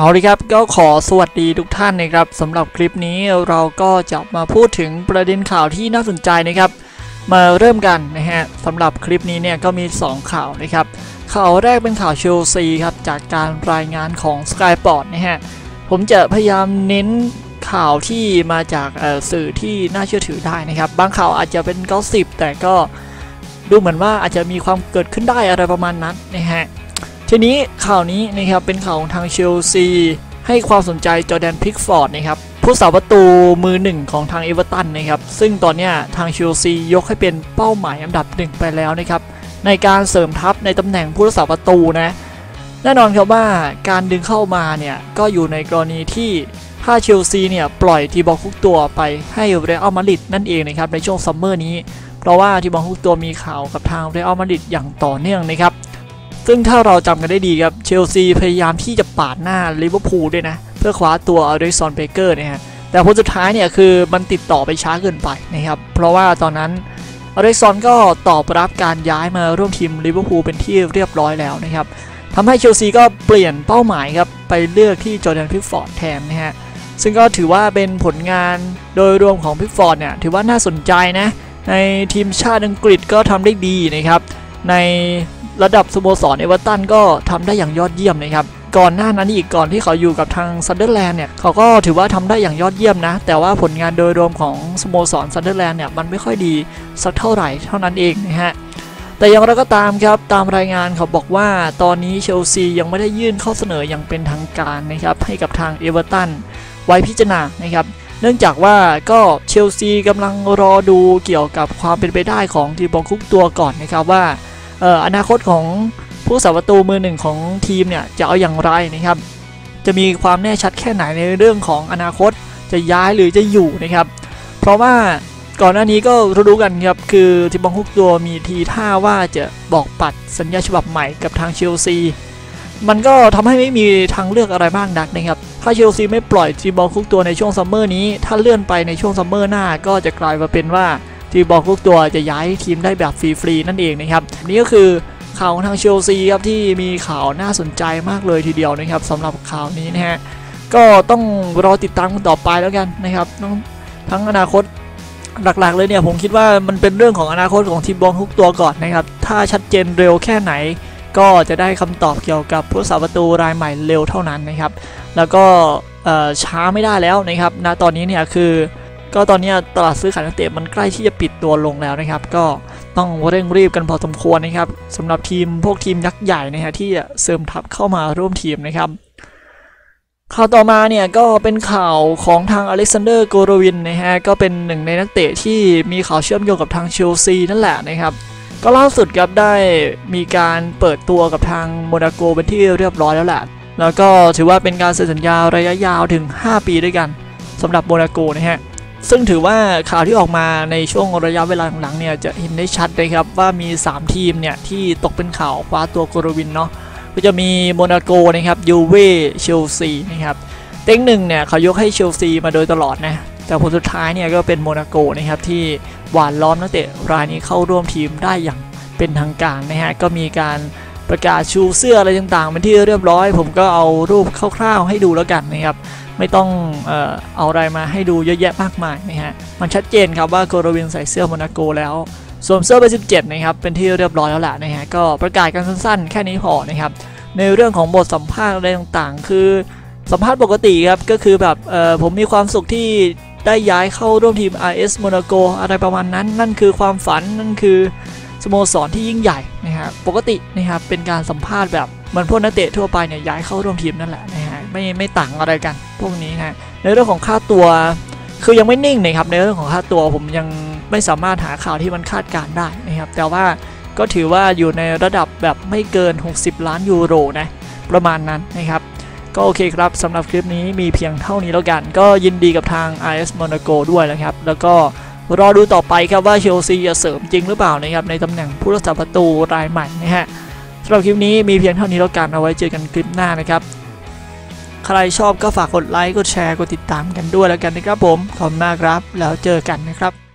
เอาลยครับก็ขอสวัสดีทุกท่านนะครับสำหรับคลิปนี้เราก็จะมาพูดถึงประเด็นข่าวที่น่าสนใจนะครับ มาเริ่มกันนะฮะสำหรับคลิปนี้เนี่ยก็มี 2 ข่าวนะครับ ข่าวแรกเป็นข่าวเชลซีครับจากการรายงานของ Sky p o r t นะฮะผมจะพยายามเน้นข่าวที่มาจากสื่อที่น่าเชื่อถือได้นะครับ บางข่าวอาจจะเป็นกอสิบแต่ก็ดูเหมือนว่าอาจจะมีความเกิดขึ้นได้อะไรประมาณนั้นนะฮะ ทีนี้ข่าวนี้นะครับเป็นข่าวของทางเชลซีให้ความสนใจจอร์แดนพิคฟอร์ดนะครับผู้รักษาประตูมือหนึ่งของทางเอเวอร์ตันนะครับซึ่งตอนนี้ทางเชลซียกให้เป็นเป้าหมายอันดับหนึ่งไปแล้วนะครับในการเสริมทัพในตำแหน่งผู้รักษาประตูนะแน่นอนครับว่าการดึงเข้ามาเนี่ยก็อยู่ในกรณีที่ถ้าเชลซีเนี่ยปล่อยติโบต์ กูร์ตัวไปให้เรอัลมาดริดนั่นเองนะครับในช่วงซัมเมอร์นี้ เพราะว่าติโบต์ กูร์ตัวมีข่าวกับทางเรอัลมาดริดอย่างต่อเนื่องนะครับ ซึ่งถ้าเราจำกันได้ดีครับเชลซีพยายามที่จะปาดหน้าลิเวอร์พูลด้วยนะ เพื่อคว้าตัวอลีสซงเบ็คเกอร์นะฮะแต่ผลสุดท้ายเนี่ยคือมันติดต่อไปช้าเกินไปนะครับ เพราะว่าตอนนั้นอลีสซงก็ตอบรับการย้ายมาร่วมทีมลิเวอร์พูลเป็นที่เรียบร้อยแล้วนะครับทำให้เชลซีก็เปลี่ยนเป้าหมายครับไปเลือกที่จอร์แดนพิกฟอร์ดแทนนะฮะซึ่งก็ถือว่าเป็นผลงานโดยรวมของพิกฟอร์ดเนี่ยถือว่าน่าสนใจนะในทีมชาติอังกฤษก็ทำได้ดีนะครับใน ระดับสโมสรเอเวอร์ตันก็ทำได้อย่างยอดเยี่ยมนะครับก่อนหน้านั้นอีกก่อนที่เขาอยู่กับทางซันเดอร์แลนด์เนี่ยเขาก็ถือว่าทำได้อย่างยอดเยี่ยมนะ แต่ว่าผลงานโดยรวมของสโมสรซันเดอร์แลนด์เนี่ยมันไม่ค่อยดีสักเท่าไหร่เท่านั้นเองนะฮะแต่อย่างไรก็ตามครับตามรายงานเขาบอกว่าตอนนี้เชลซียังไม่ได้ยื่นข้อเสนออย่างเป็นทางการนะครับให้กับทางเอเวอร์ตันไว้พิจารณานะครับเนื่องจากว่าก็เชลซีกำลังรอดูเกี่ยวกับความเป็นไปได้ของทีมบอลคุกตัวก่อนนะครับว่า อนาคตของผู้สาประตูมือหนึ่งของทีมเนี่ยจะเอาอย่างไรนะครับ จะมีความแน่ชัดแค่ไหนในเรื่องของอนาคตจะย้ายหรือจะอยู่นะครับ เพราะว่าก่อนหน้านี้ก็รู้กันครับคือทีมบอลคุกตัวมีทีท่าว่าจะบอกปัดสัญญาฉบับใหม่กับทางเชลซีมันก็ทำให้ไม่มีทางเลือกอะไรมากนักนะครับ ถ้าเชลซีไม่ปล่อยทิโบต์กูร์ตัวในช่วงซัมเมอร์นี้ ถ้าเลื่อนไปในช่วงซัมเมอร์หน้าก็จะกลายมาเป็นว่า ทิโบต์กูร์ตัวจะย้ายทีมได้แบบฟรีๆนั่นเองนะครับนี่ก็คือข่าวของทางเชลซีครับที่มีข่าวน่าสนใจมากเลยทีเดียวนะครับสำหรับข่าวนี้นะฮะก็ต้องรอติดตามกันต่อไปแล้วกันนะครับทั้งอนาคตหลักๆเลยเนี่ยผมคิดว่ามันเป็นเรื่องของอนาคตของทิโบต์กูร์ตัวก่อนนะครับถ้าชัดเจนเร็วแค่ไหน ก็จะได้คำตอบเกี่ยวกับผู้รักษาประตูรายใหม่เร็วเท่านั้นนะครับ แล้วก็ช้าไม่ได้แล้วนะครับณตอนนี้เนี่ยคือ ก็ตอนนี้ตลาดซื้อขายนักเตะมันใกล้ที่จะปิดตัวลงแล้วนะครับ ก็ต้องเร่งรีบกันพอสมควรนะครับสำหรับทีมพวกทีมยักษ์ใหญ่นะฮะที่จะเสริมทัพเข้ามาร่วมทีมนะครับข่าวต่อมาเนี่ยก็เป็นข่าวของทางอเล็กซานเดอร์โกโลวินนะฮะก็เป็นหนึ่งในนักเตะที่มีข่าวเชื่อมโยงกับทางเชลซีนั่นแหละนะครับ ก็ล่าสุดครับได้มีการเปิดตัวกับทางโมนาโกเป็นที่เรียบร้อยแล้วแหละแล้วก็ถือว่าเป็นการเซ็นสัญญาระยะยาวถึง 5 ปีด้วยกันสำหรับโมนาโกนะฮะ ซึ่งถือว่าข่าวที่ออกมาในช่วงระยะเวลาหลังๆเนี่ยจะเห็นได้ชัดเลยครับว่ามี 3 ทีมเนี่ยที่ตกเป็นข่าวคว้าตัวโกรวินเนาะก็จะมีโมนาโกนะครับยูเว่เชลซีนะครับเต็งหนึ่งเนี่ยเขายกให้เชลซีมาโดยตลอดนะแต่ผลสุดท้ายเนี่ยก็เป็นโมนาโกนะครับที่หวานล้อมนักเตะรายนี้เข้าร่วมทีมได้อย่างเป็นทางการนะฮะก็มีการประกาศชูเสื้ออะไรต่างๆเป็นที่เรียบร้อย ผมก็เอารูปคร่าวๆให้ดูแล้วกันนะครับ ไม่ต้องเอ่อเอาอะไรมาให้ดูเยอะแยะมากมายนะฮะมันชัดเจนครับว่าโกโรวินใส่เสื้อโมนาโกแล้วสวมเสื้อเบอร์17นะครับเป็นที่เรียบร้อยแล้วแหละนะฮะก็ประกาศกันสั้นๆ แค่นี้พอนะครับในเรื่องของบทสัมภาษณ์อะไรต่างๆ คือสัมภาษณ์ปกติครับก็คือแบบเอ่อผมมีความสุขที่ได้ย้ายเข้าร่วมทีม RS Monaco อะไรประมาณนั้น นั่นคือความฝันนั่นคือสโมสรที่ยิ่งใหญ่นะครับปกตินะครับเป็นการสัมภาษณ์แบบเหมือนพวกนักเตะทั่วไปเนี่ยย้ายเข้าร่วมทีมนั่นแหละนะฮะ ไม่ไม่ต่างอะไรกัน พวกนี้นะในเรื่องของค่าตัว คือยังไม่นิ่งนะครับในเรื่องของค่าตัวผมยังไม่สามารถหาข่าวที่มันคาดการได้นะครับ แต่ว่าก็ถือว่าอยู่ในระดับแบบไม่เกิน 60 ล้านยูโรนะประมาณนั้นนะครับก็โอเคครับสำหรับคลิปนี้มีเพียงเท่านี้แล้วกัน ก็ยินดีกับทาง RS Monaco ด้วยนะครับ แล้วก็รอดูต่อไปครับว่าเชลซีจะเสริมจริงหรือเปล่านะครับในตำแหน่งผู้รักษาประตูรายใหม่นะฮะสำหรับคลิปนี้มีเพียงเท่านี้แล้วกันเอาไว้เจอกันคลิปหน้านะครับ ใครชอบก็ฝากกดไลค์ กดแชร์ กดติดตามกันด้วยแล้วกันนะครับผม ขอบคุณมากครับ แล้วเจอกันนะครับ